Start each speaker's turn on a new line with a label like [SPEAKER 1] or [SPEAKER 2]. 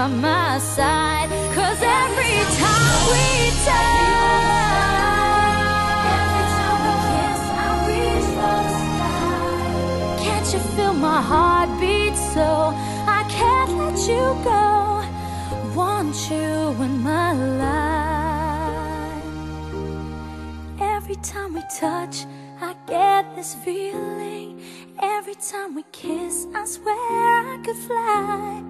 [SPEAKER 1] by my side. Cause every time we touch, every time we kiss, I reach for the sky. Can't you feel my heart beat so? I can't let you go. Want you in my life. Every time we touch, I get this feeling. Every time we kiss, I swear I could fly.